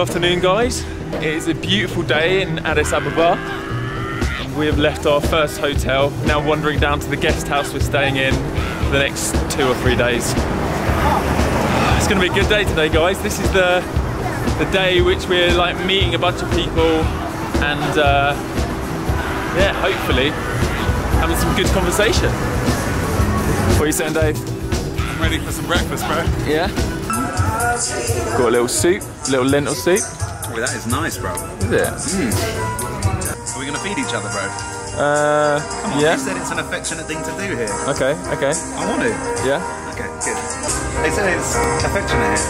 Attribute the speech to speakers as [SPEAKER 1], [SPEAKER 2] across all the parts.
[SPEAKER 1] afternoon, guys. It is a beautiful day in Addis Ababa. We have left our first hotel, now wandering down to the guest house we're staying in for the next two or three days. It's gonna be a good day today, guys. This is the the day which we're like meeting a bunch of people and uh, yeah, hopefully having some good conversation. What are you saying, Dave?
[SPEAKER 2] I'm ready for some breakfast, bro.
[SPEAKER 1] Yeah. Got a little soup, little lentil soup.
[SPEAKER 2] Oh, that is nice, bro.
[SPEAKER 1] Is it?
[SPEAKER 2] Are we gonna feed each other, bro?
[SPEAKER 1] Uh,
[SPEAKER 2] Come on,
[SPEAKER 1] yeah.
[SPEAKER 2] you said it's an affectionate thing to do here.
[SPEAKER 1] Okay, okay.
[SPEAKER 2] I want to.
[SPEAKER 1] Yeah.
[SPEAKER 2] Okay, good. They said it's affectionate here.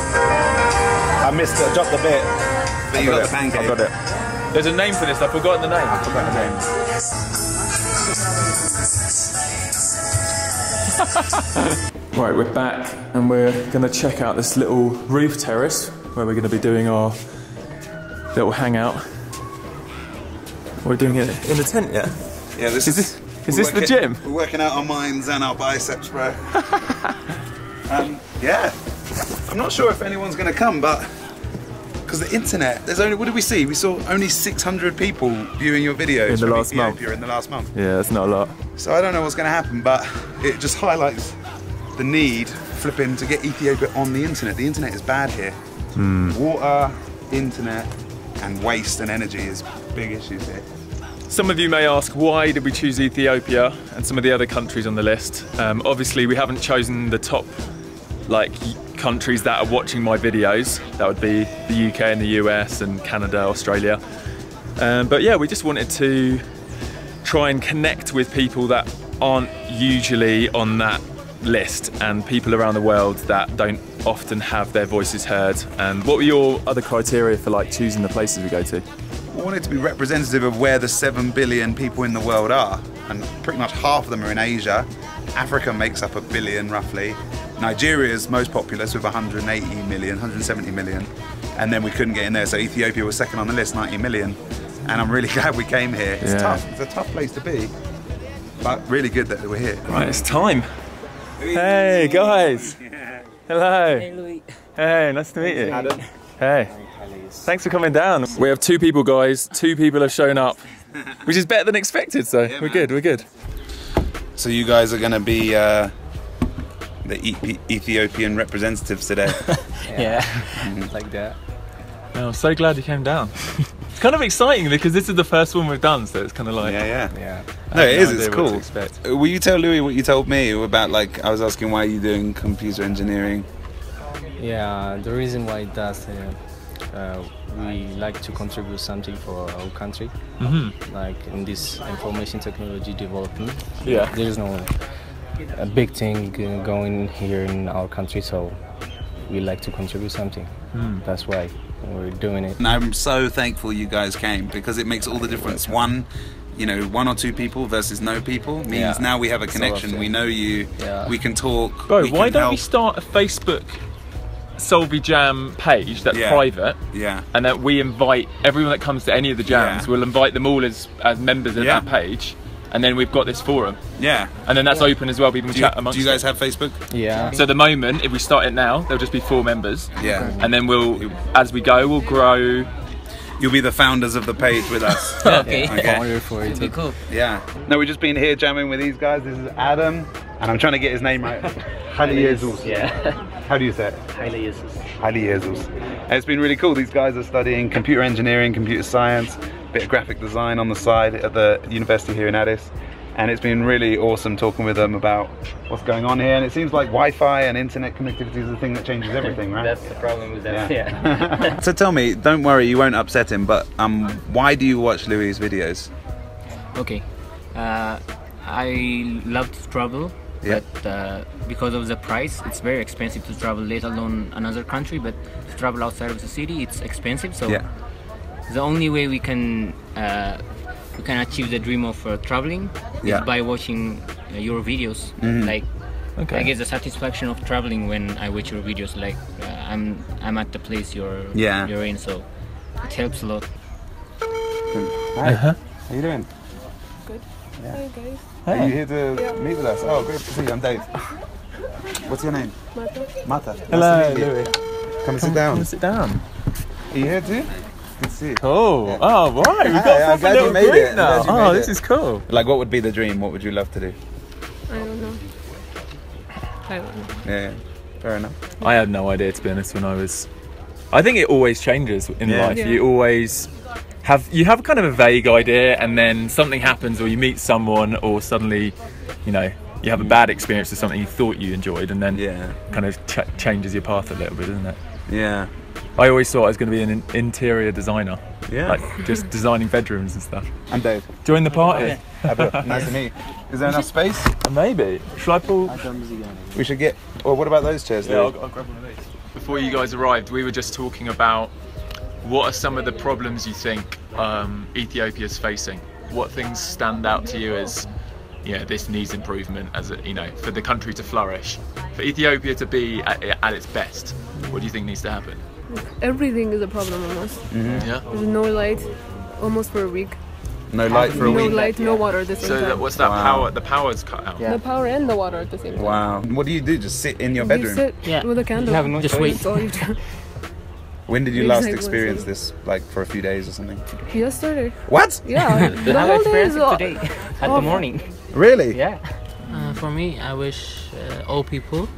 [SPEAKER 2] I missed it, I dropped the bit. But you got,
[SPEAKER 1] it.
[SPEAKER 2] the pancake.
[SPEAKER 1] I've got it. There's a name for this. I've forgotten the name. I've forgotten the name. right, we're back and we're going to check out this little roof terrace where we're going to be doing our little hangout. We're doing it in the tent, yeah?
[SPEAKER 2] Yeah, this
[SPEAKER 1] Is
[SPEAKER 2] is.
[SPEAKER 1] this- is this the gym?
[SPEAKER 2] We're working out our minds and our biceps, bro. um, yeah. I'm not sure if anyone's going to come, but because the internet, there's only what did we see? We saw only 600 people viewing your videos
[SPEAKER 1] In the last month.
[SPEAKER 2] In the last month.
[SPEAKER 1] Yeah, that's not a lot.
[SPEAKER 2] So I don't know what's going to happen, but it just highlights the need flipping to get Ethiopia on the internet. The internet is bad here.
[SPEAKER 1] Hmm.
[SPEAKER 2] Water, internet, and waste and energy is big issues here.
[SPEAKER 1] Some of you may ask why did we choose Ethiopia and some of the other countries on the list. Um, obviously, we haven't chosen the top like countries that are watching my videos. That would be the UK and the US and Canada, Australia. Um, but yeah, we just wanted to try and connect with people that aren't usually on that list and people around the world that don't often have their voices heard. And what were your other criteria for like choosing the places we go to?
[SPEAKER 2] We want it to be representative of where the 7 billion people in the world are. And pretty much half of them are in Asia. Africa makes up a billion roughly. Nigeria is most populous with 180 million, 170 million. And then we couldn't get in there, so Ethiopia was second on the list, 90 million. And I'm really glad we came here. It's
[SPEAKER 1] Yeah.
[SPEAKER 2] tough, it's a tough place to be. But really good that we're here.
[SPEAKER 1] Right, it's time. Hey guys. Hello.
[SPEAKER 3] Hey Louis.
[SPEAKER 1] Hey, nice to meet you. Adam. Hey. Thanks for coming down. We have two people, guys. Two people have shown up, which is better than expected. So we're
[SPEAKER 2] man.
[SPEAKER 1] good. We're good.
[SPEAKER 2] So you guys are going to be uh, the e- Ethiopian representatives today.
[SPEAKER 3] Yeah, like that.
[SPEAKER 1] Oh, I'm so glad you came down. it's kind of exciting because this is the first one we've done, so it's kind of like
[SPEAKER 2] yeah, yeah.
[SPEAKER 3] Yeah.
[SPEAKER 2] No, it
[SPEAKER 1] I have
[SPEAKER 2] is. It's
[SPEAKER 1] idea what to
[SPEAKER 2] cool. Uh, Will you tell Louis what you told me about? Like, I was asking why you're doing computer engineering?
[SPEAKER 3] Yeah, the reason why it does, uh, uh, we like to contribute something for our country.
[SPEAKER 1] Mm-hmm.
[SPEAKER 3] Like in this information technology development,
[SPEAKER 1] Yeah.
[SPEAKER 3] there is no a big thing uh, going here in our country, so we like to contribute something.
[SPEAKER 1] Hmm.
[SPEAKER 3] That's why we're doing it.
[SPEAKER 2] And I'm so thankful you guys came because it makes all the difference. One, you know, one or two people versus no people means
[SPEAKER 3] Yeah.
[SPEAKER 2] now we have a connection.
[SPEAKER 3] often.
[SPEAKER 2] we know you.
[SPEAKER 3] Yeah.
[SPEAKER 2] We can talk.
[SPEAKER 1] Bro,
[SPEAKER 2] we
[SPEAKER 1] why don't
[SPEAKER 2] help.
[SPEAKER 1] we start a Facebook Solvey Jam page that's
[SPEAKER 2] Yeah.
[SPEAKER 1] private?
[SPEAKER 2] Yeah.
[SPEAKER 1] and that we invite everyone that comes to any of the jams.
[SPEAKER 2] Yeah.
[SPEAKER 1] We'll invite them all as as members of
[SPEAKER 2] Yeah.
[SPEAKER 1] that page, and then we've got this forum,
[SPEAKER 2] Yeah.
[SPEAKER 1] and then that's open as well. People can
[SPEAKER 2] Do you,
[SPEAKER 1] chat amongst.
[SPEAKER 2] do you guys
[SPEAKER 1] it.
[SPEAKER 2] have Facebook?
[SPEAKER 3] Yeah.
[SPEAKER 1] So at the moment, if we start it now, there'll just be four members,
[SPEAKER 2] Yeah.
[SPEAKER 1] and then we'll, as we go, we'll grow.
[SPEAKER 2] You'll be the founders of the page with us.
[SPEAKER 3] Okay.
[SPEAKER 2] Okay.
[SPEAKER 3] Order for it.
[SPEAKER 4] cool.
[SPEAKER 2] Yeah. No, we've just been here jamming with these guys. This is Adam, and I'm trying to get his name right. Haile Jesus.
[SPEAKER 4] Yeah.
[SPEAKER 2] How do you say it?
[SPEAKER 4] Haile Jesus.
[SPEAKER 2] Haile Jesus. And it's been really cool. These guys are studying computer engineering, computer science, bit of graphic design on the side at the university here in Addis. And it's been really awesome talking with them about what's going on here. And it seems like Wi-Fi and internet connectivity is the thing that changes everything, right?
[SPEAKER 4] That's the problem with them.
[SPEAKER 2] Yeah.
[SPEAKER 4] Yeah.
[SPEAKER 2] so tell me, don't worry, you won't upset him, but um, why do you watch Louis' videos?
[SPEAKER 4] okay. Uh, I love to travel,
[SPEAKER 2] Yeah.
[SPEAKER 4] but uh, because of the price, it's very expensive to travel, let alone another country. But to travel outside of the city, it's expensive. So
[SPEAKER 2] Yeah.
[SPEAKER 4] The only way we can uh, we can achieve the dream of uh, traveling
[SPEAKER 2] Yeah.
[SPEAKER 4] is by watching uh, your videos.
[SPEAKER 2] Mhm.
[SPEAKER 4] Like
[SPEAKER 1] Okay.
[SPEAKER 4] I get the satisfaction of traveling when I watch your videos. Like uh, I'm I'm at the place you're
[SPEAKER 2] Yeah.
[SPEAKER 4] you're in, so it helps a lot.
[SPEAKER 2] Hi. How you doing?
[SPEAKER 5] Good.
[SPEAKER 2] Yeah.
[SPEAKER 5] Hi guys.
[SPEAKER 2] Are you here to
[SPEAKER 5] Yeah.
[SPEAKER 2] meet with us? Oh, great to see you. I'm Dave. What's your name?
[SPEAKER 5] Martha.
[SPEAKER 2] Mata. Nice
[SPEAKER 1] Hello,
[SPEAKER 2] to meet you.
[SPEAKER 1] Louis.
[SPEAKER 2] Come and sit down.
[SPEAKER 1] Come sit down.
[SPEAKER 2] Are you here too? Good to see you.
[SPEAKER 1] Cool. Oh, right. We've got
[SPEAKER 2] I'm
[SPEAKER 1] a
[SPEAKER 2] glad you
[SPEAKER 1] little
[SPEAKER 2] made it.
[SPEAKER 1] now. Oh, this
[SPEAKER 2] it.
[SPEAKER 1] is cool.
[SPEAKER 2] Like, what would be the dream? What would you love to do?
[SPEAKER 5] I don't know. I don't know.
[SPEAKER 2] Yeah, yeah. fair enough.
[SPEAKER 1] I had no idea, to be honest, when I was. I think it always changes in
[SPEAKER 2] Yeah.
[SPEAKER 1] life.
[SPEAKER 5] Yeah.
[SPEAKER 1] You always have you have kind of a vague idea, and then something happens, or you meet someone, or suddenly, you know, you have a mm. bad experience with something you thought you enjoyed, and then
[SPEAKER 2] Yeah,
[SPEAKER 1] kind of ch- changes your path a little bit, doesn't it?
[SPEAKER 2] yeah,
[SPEAKER 1] I always thought I was going to be an interior designer,
[SPEAKER 2] yeah.
[SPEAKER 1] like just designing bedrooms and stuff.
[SPEAKER 2] I'm Dave.
[SPEAKER 1] Join the party.
[SPEAKER 2] Have nice to meet you. Is there enough space?
[SPEAKER 1] Maybe. Should I pull?
[SPEAKER 2] We should get. Well, what about those chairs?
[SPEAKER 1] Yeah, I'll, I'll grab one of these. Before you guys arrived, we were just talking about what are some of the problems you think um, is facing. What things stand out to you as, yeah, this needs improvement as a, you know, for the country to flourish, for Ethiopia to be at, at its best. What do you think needs to happen?
[SPEAKER 5] Everything is a problem almost.
[SPEAKER 1] Yeah.
[SPEAKER 5] There's no light almost for a week.
[SPEAKER 2] No light for a
[SPEAKER 5] no
[SPEAKER 2] week.
[SPEAKER 5] No light, no water at the same
[SPEAKER 1] So
[SPEAKER 5] time.
[SPEAKER 1] that, what's that
[SPEAKER 2] Wow.
[SPEAKER 1] power? The power's cut out.
[SPEAKER 4] Yeah.
[SPEAKER 5] The power and the water at the same time.
[SPEAKER 2] Wow. What do you do? Just sit in your
[SPEAKER 5] You
[SPEAKER 2] bedroom?
[SPEAKER 5] sit
[SPEAKER 4] Yeah.
[SPEAKER 5] with a candle.
[SPEAKER 4] You have Just wait.
[SPEAKER 5] That's all you do.
[SPEAKER 2] When did you last
[SPEAKER 5] Exactly.
[SPEAKER 2] experience this? Like for a few days or something?
[SPEAKER 5] Yesterday.
[SPEAKER 2] What?
[SPEAKER 5] Yeah. the
[SPEAKER 4] I
[SPEAKER 5] whole day
[SPEAKER 4] experienced
[SPEAKER 5] is
[SPEAKER 4] it today at the morning.
[SPEAKER 2] Really?
[SPEAKER 4] Yeah.
[SPEAKER 6] Uh, for me, I wish uh, all people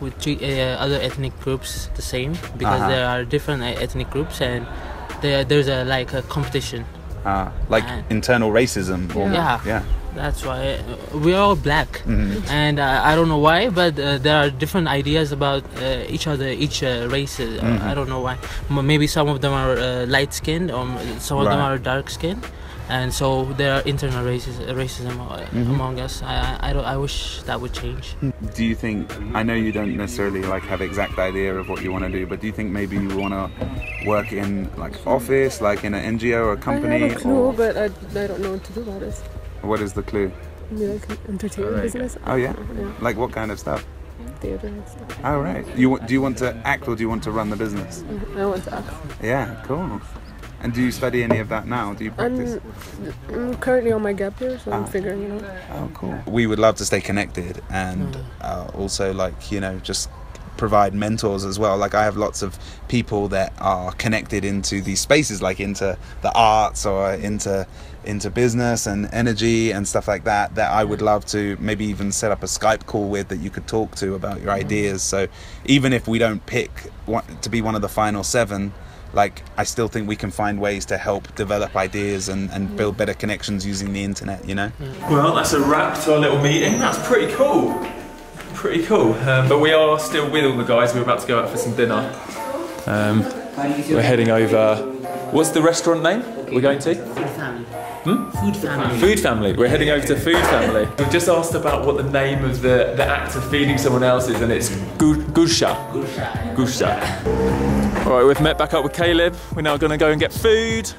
[SPEAKER 6] would treat uh, other ethnic groups the same because
[SPEAKER 2] Uh-huh.
[SPEAKER 6] there are different uh, ethnic groups and there, there's a like a competition.
[SPEAKER 2] Ah, like
[SPEAKER 6] Uh,
[SPEAKER 2] internal racism. almost.
[SPEAKER 6] Yeah.
[SPEAKER 2] Yeah.
[SPEAKER 6] That's why uh, we're all black,
[SPEAKER 2] Mhm.
[SPEAKER 6] and uh, I don't know why, but uh, there are different ideas about uh, each other, each uh, race. Uh,
[SPEAKER 2] Mhm.
[SPEAKER 6] I don't know why. Maybe some of them are uh, light skinned, or some of them are dark skinned, and so there are internal races, racism uh,
[SPEAKER 2] Mhm.
[SPEAKER 6] among us. I, I, I, don't, I wish that would change.
[SPEAKER 2] Do you think? I know you don't necessarily like have exact idea of what you want to do, but do you think maybe you want to work in like office, like in an NGO or a
[SPEAKER 5] I
[SPEAKER 2] company,
[SPEAKER 5] have a clue,
[SPEAKER 2] or
[SPEAKER 5] but I, I don't know what to do about it.
[SPEAKER 2] what is the clue?
[SPEAKER 5] Maybe like an entertainment business.
[SPEAKER 2] Oh yeah.
[SPEAKER 5] Yeah.
[SPEAKER 2] Like what kind of stuff?
[SPEAKER 5] Theater and stuff.
[SPEAKER 2] Oh right. You wa- do you want to act or do you want to run the business?
[SPEAKER 5] I want to act.
[SPEAKER 2] Yeah, cool. And do you study any of that now? Do you practice?
[SPEAKER 5] I'm, I'm currently on my gap year, so I'm
[SPEAKER 2] Ah.
[SPEAKER 5] figuring it out.
[SPEAKER 2] Oh, cool. We would love to stay connected and uh, also, like, you know, just provide mentors as well. Like, I have lots of people that are connected into these spaces, like into the arts or into into business and energy and stuff like that that I would love to maybe even set up a Skype call with that you could talk to about your ideas so even if we don't pick one, to be one of the final 7 like I still think we can find ways to help develop ideas and, and build better connections using the internet you know
[SPEAKER 1] Well, that's a wrap to our little meeting. That's pretty cool. Pretty cool. Um, but we are still with all the guys. We're about to go out for some dinner. Um, we're heading over. What's the restaurant name we're going to?
[SPEAKER 6] Food family. Hmm? Food family.
[SPEAKER 1] Food Family. We're heading over to Food Family. We've just asked about what the name of the, the act of feeding someone else is, and it's gu- Gursha. Gursha. All right, we've met back up with Caleb. We're now going to go and get food.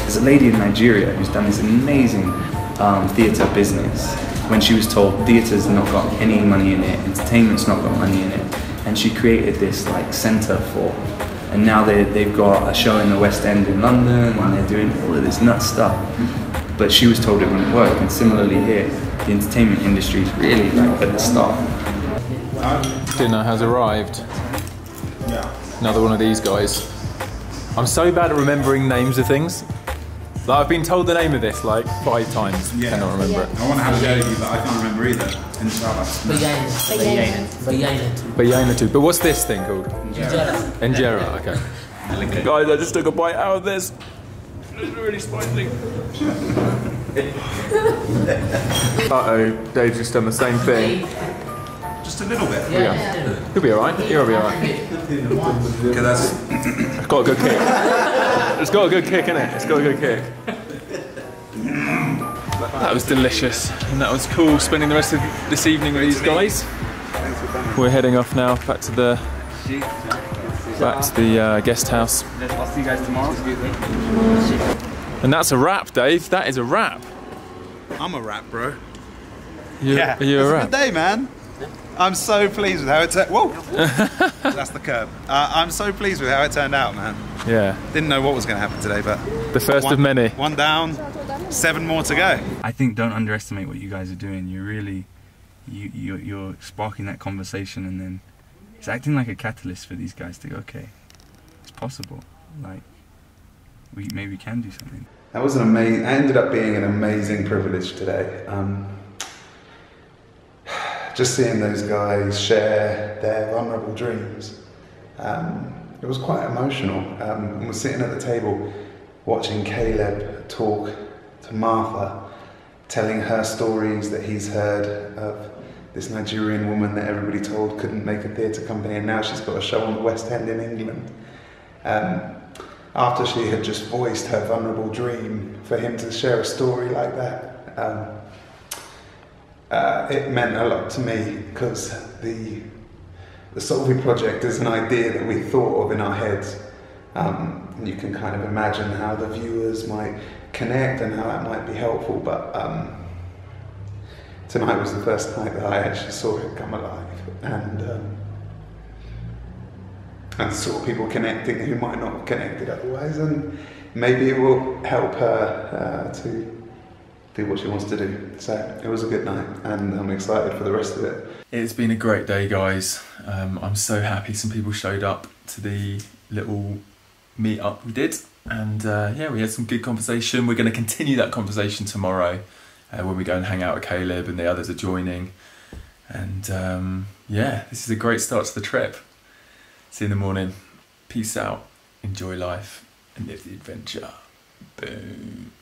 [SPEAKER 7] There's a lady in Nigeria who's done this amazing um, theatre business. When she was told theatre's not got any money in it, entertainment's not got money in it, and she created this like centre for. And now they they've got a show in the West End in London, and they're doing all of this nut stuff. But she was told it wouldn't work. And similarly here, the entertainment industry is really like at the start.
[SPEAKER 1] Dinner has arrived. Yeah. Another one of these guys. I'm so bad at remembering names of things. Like I've been told the name of this like five times.
[SPEAKER 2] Yeah.
[SPEAKER 1] Cannot remember it.
[SPEAKER 2] I want to have a go at you, but I can't remember either. Inshallah.
[SPEAKER 1] Beyaynetu. But what's this thing called? Injera. Okay. Guys, I just took a bite out of this. It's really spicy. uh oh, Dave's just done the same thing.
[SPEAKER 2] Just a little bit.
[SPEAKER 1] Yeah. You'll be alright. You'll be alright.
[SPEAKER 2] Okay, that's
[SPEAKER 1] It's got a good kick. It's got a good kick in it. It's got a good kick. That was delicious, and that was cool. Spending the rest of this evening with these guys. We're heading off now, back to the back to the uh, guest house.
[SPEAKER 7] I'll see you guys tomorrow.
[SPEAKER 1] And that's a wrap, Dave. That is a wrap.
[SPEAKER 2] I'm a wrap, bro. Yeah.
[SPEAKER 1] You, Are you a
[SPEAKER 2] it's a
[SPEAKER 1] wrap?
[SPEAKER 2] good day, man. I'm so pleased with how it turned. Whoa, that's the curb. Uh, I'm so pleased with how it turned out, man.
[SPEAKER 1] Yeah.
[SPEAKER 2] Didn't know what was going to happen today, but
[SPEAKER 1] The first
[SPEAKER 2] one,
[SPEAKER 1] of many.
[SPEAKER 2] One down, seven more to go.
[SPEAKER 7] I think don't underestimate what you guys are doing. You really, you you're, you're sparking that conversation, and then it's acting like a catalyst for these guys to go. Okay, it's possible. Like we maybe can do something.
[SPEAKER 2] That was an amazing. That ended up being an amazing privilege today. Um, just seeing those guys share their vulnerable dreams. Um, it was quite emotional. Um, and we're sitting at the table watching Caleb talk to Martha, telling her stories that he's heard of this Nigerian woman that everybody told couldn't make a theatre company, and now she's got a show on the West End in England. Um, after she had just voiced her vulnerable dream, for him to share a story like that, um, uh, it meant a lot to me because the the Solvey project is an idea that we thought of in our heads. Um, you can kind of imagine how the viewers might connect and how that might be helpful, but um, tonight was the first night that I actually saw it come alive and um, and saw people connecting who might not have connected otherwise, and maybe it will help her uh, to do what she wants to do. So it was a good night, and I'm excited for the rest of it.
[SPEAKER 1] It's been a great day, guys. Um, I'm so happy some people showed up to the little meet up we did, and uh, yeah, we had some good conversation. We're going to continue that conversation tomorrow uh, when we go and hang out with Caleb and the others are joining. And um, yeah, this is a great start to the trip. See you in the morning. Peace out. Enjoy life and live the adventure. Boom.